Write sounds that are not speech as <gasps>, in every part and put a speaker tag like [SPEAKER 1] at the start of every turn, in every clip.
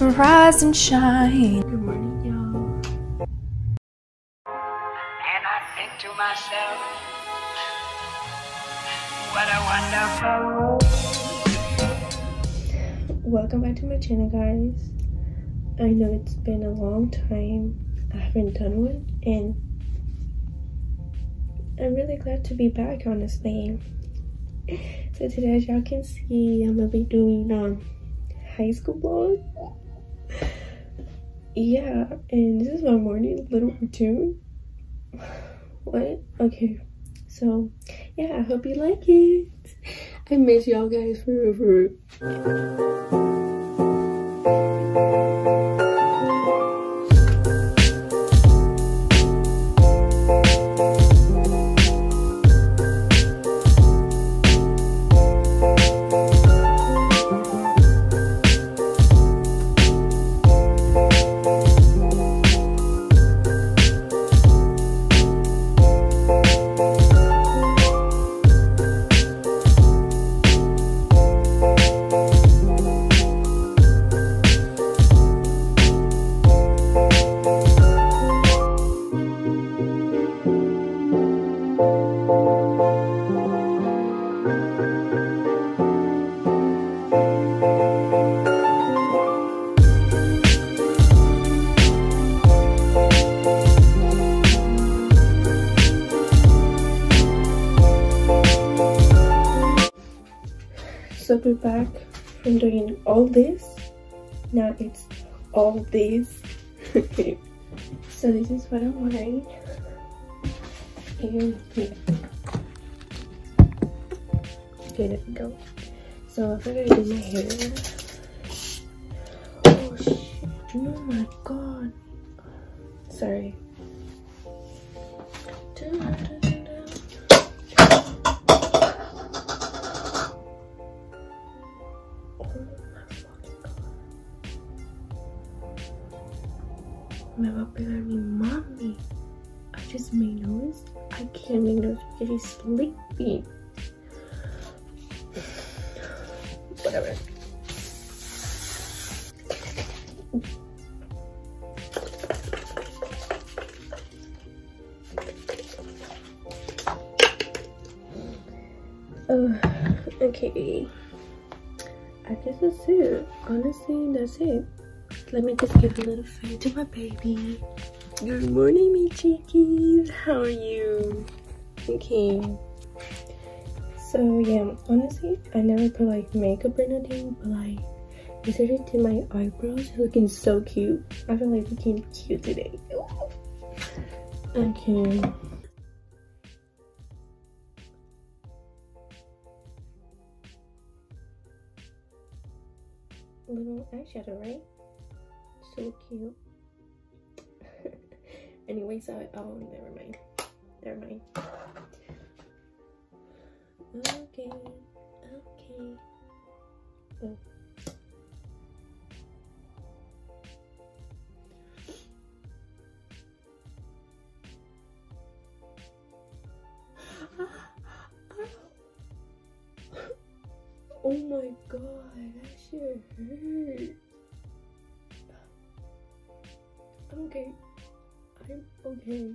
[SPEAKER 1] rise and shine. Good morning, y'all.
[SPEAKER 2] And I think to myself, what a wonderful
[SPEAKER 1] Welcome back to my channel, guys. I know it's been a long time. I haven't done one, and I'm really glad to be back, honestly. So today, as y'all can see, I'm gonna be doing um high school vlog. Yeah, and this is my morning little routine. What? Okay. So, yeah, I hope you like it. I miss y'all guys forever. So we're back from doing all this. Now it's all this. <laughs> so this is what I'm wearing. And yeah. Okay, there we go. So I gotta do my hair. Oh shit. Oh my god. Sorry. Me va a pegar mi mami. I just made noise. I can't make noise because she's sleeping. Whatever. Okay. I guess that's it. Honestly, that's it. Let me just give a little face to my baby. Good morning, me cheekies. How are you? Okay. So yeah, honestly, I never put like makeup or nothing, but like yesterday to my eyebrows looking so cute. I feel like looking cute today. Okay. Little eyeshadow, right? So cute. <laughs> anyway, so oh never mind. Never mind. Okay, okay. Oh. <gasps> Oh my god, that shit hurt. I'm okay. I'm okay.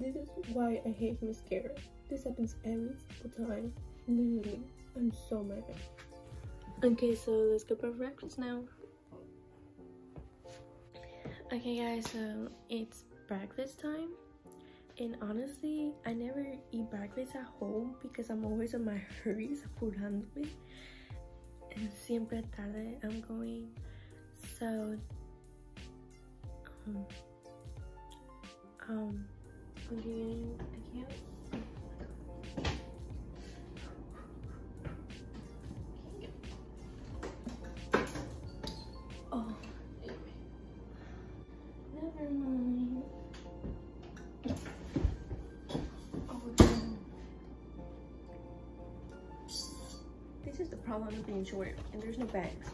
[SPEAKER 1] This is why I hate mascara. This happens every single time. Literally. I'm so mad. Okay, so let's go for breakfast now. Okay guys, so it's breakfast time. And honestly, I never eat breakfast at home because I'm always in my <laughs> hurries apurándome. And siempre tarde I'm going. So, um, um, again, I. Oh, never mind. Oh, damn. This is the problem of being short, and there's no bags.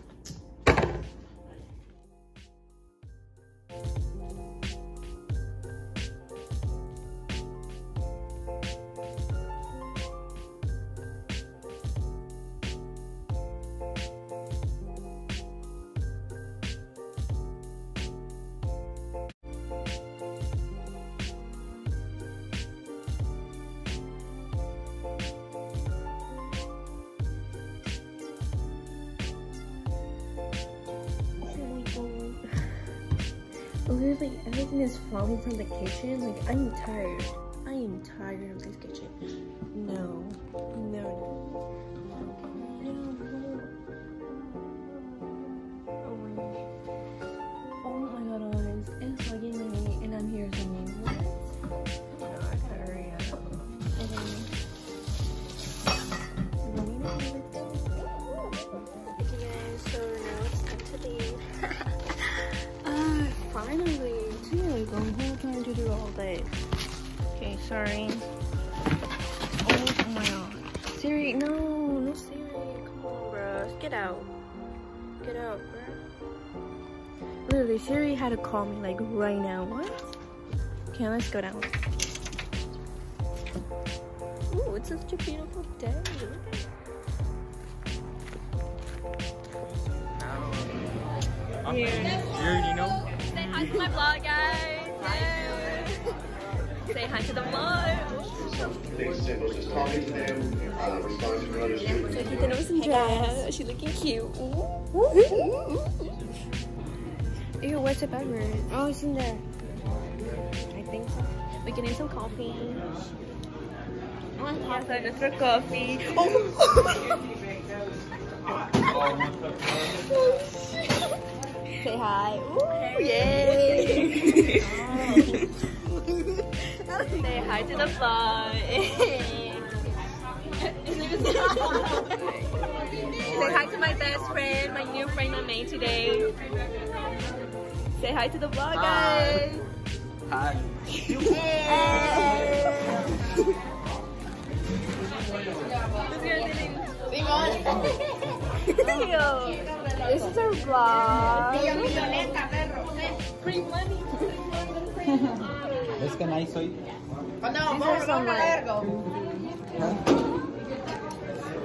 [SPEAKER 3] Literally everything is falling from the kitchen. Like I'm tired. I am tired of this kitchen. No, no, no. Oh. Oh my god, guys. It's like me and I'm here singing. What? Sorry. Oh my god. Siri, no, no Siri. Come on, bro. Get out. Get out, bro. Literally, Siri had to call me like right now. What? Okay, let's go down. Ooh, it's such a beautiful day. Here.
[SPEAKER 4] You know?
[SPEAKER 3] Say hi to my vlog, guys. Say hi to the vlog.
[SPEAKER 1] Things and was just talking to them, uh, responding to another student.
[SPEAKER 3] So Ethan was in dress. She looking cute. Ooh. Ooh. Ew, what's the beverage? Oh, it's in there. I think so. We can get some coffee. Oh, pasta just for coffee. Say hi. Ooh, yay. <laughs> Say hi to the vlog. Say hi to my best friend, my new friend I made today. Say hi to the vlog, guys.
[SPEAKER 4] Hi. <laughs>
[SPEAKER 3] this is our vlog. <laughs>
[SPEAKER 4] ¿Ves que nice soy?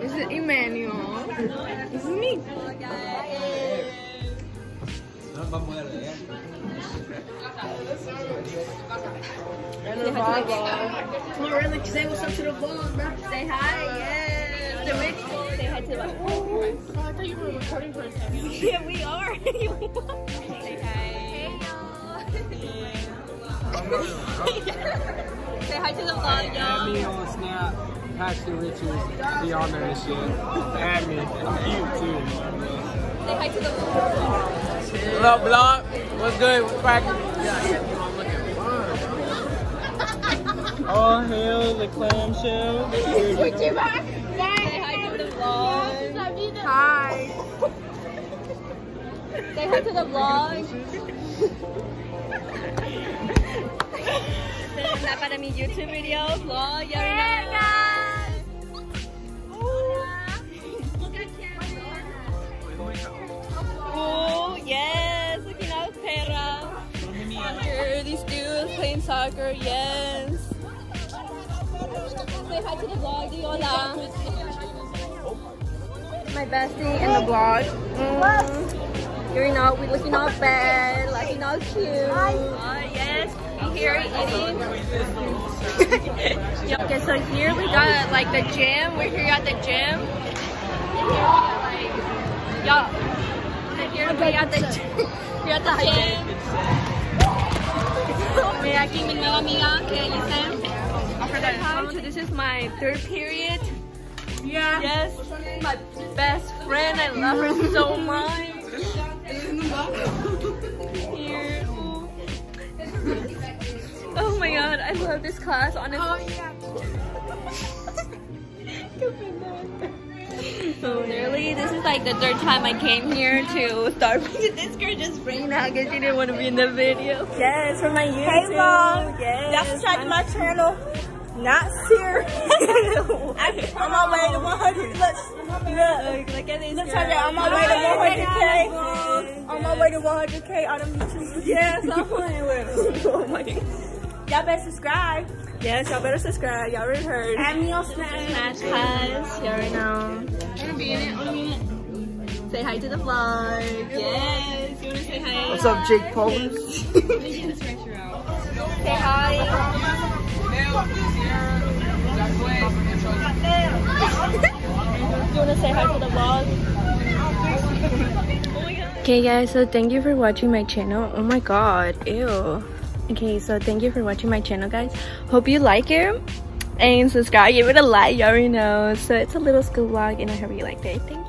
[SPEAKER 3] This is Emmanuel. This is me.
[SPEAKER 4] No vamos a mover ¿eh?
[SPEAKER 3] Come on, really, say what's up to the vlog, bro. Say hi, yes. The Rick. Say hi to the vlog. Oh, I thought you were recording for a second. <laughs> Yeah, we are. <laughs> say hi to the vlog,
[SPEAKER 5] Add me
[SPEAKER 3] y'all.
[SPEAKER 5] on Snap, Paxton Riches, be on there and shit. Add me. I'm cute too.
[SPEAKER 3] Say hi to the vlog.
[SPEAKER 5] What up, Block? What's good? What's cracking? All hail the clamshell.
[SPEAKER 3] Say hi to the vlog. Hi. Say hi to the vlog. <laughs> Not para mi YouTube video vlog. Hey guys. Oh yes, looking out, Pera. Here, these dudes playing soccer. Yes. Say hi to the vlog, di hola. My bestie in the vlog. Mm. You're not, we're looking all bad, looking all cute. Oh, yes, here eating. <laughs> Okay, so here we got like the gym. We're here at the gym. Here we got like, y'all. <laughs> Here we at the We're at the gym. Mira aquí mi nueva amiga que dice. Hi, so this is my third period. Yeah. Yes, my best friend. I love her so much. I love this class, honestly. Oh, <laughs> so literally, this is like the third time I came here to Starbucks. <laughs> This girl just freaking out because she didn't want to be in the video. Yes, for my YouTube.
[SPEAKER 6] Hey, Mom.
[SPEAKER 3] Yes.
[SPEAKER 6] Y'all subscribe to my channel. Not serious. <laughs> I'm on my way to 100. Look, look.
[SPEAKER 3] Look, at this
[SPEAKER 6] Look at that. On my way to 100K. On my way to 100K on YouTube.
[SPEAKER 3] Yes, I'm playing with. Oh my god.
[SPEAKER 6] Y'all better subscribe.
[SPEAKER 3] Yes, y'all better subscribe. Y'all already heard.
[SPEAKER 6] Add me on Snap.
[SPEAKER 3] Smash class. You already know. Say hi to the vlog. Yes. You want to say hi?
[SPEAKER 5] What's up, Jake Paulus? <laughs>
[SPEAKER 3] Say hi. you want to say hi to the vlog? my god.
[SPEAKER 1] Okay guys, so thank you for watching my channel. Oh my god, ew. Okay, so thank you for watching my channel guys. Hope you like it. And subscribe, give it a like, you already know. So it's a little school vlog and I hope you liked it. Thank